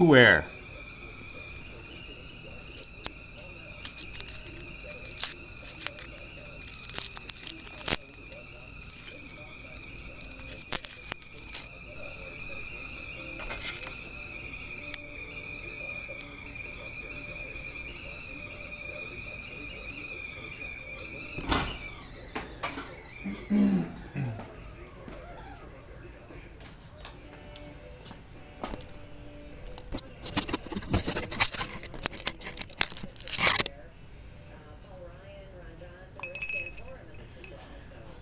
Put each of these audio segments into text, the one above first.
Pu'er.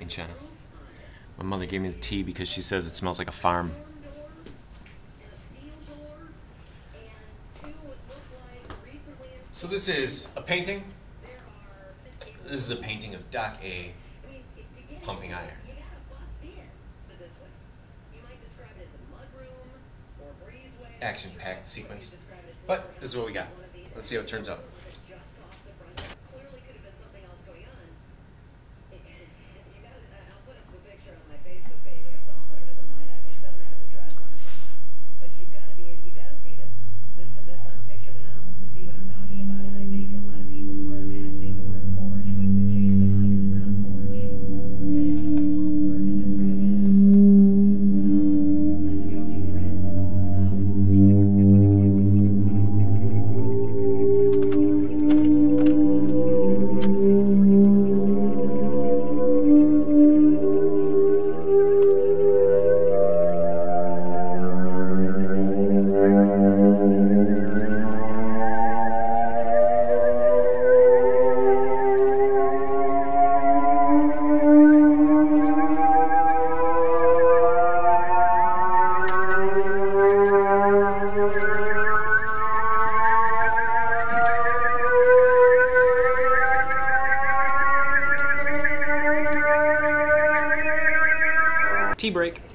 in China. My mother gave me the tea because she says it smells like a farm. So this is a painting. This is a painting of Doc A pumping iron. Action-packed sequence. But this is what we got. Let's see how it turns out. Tea break.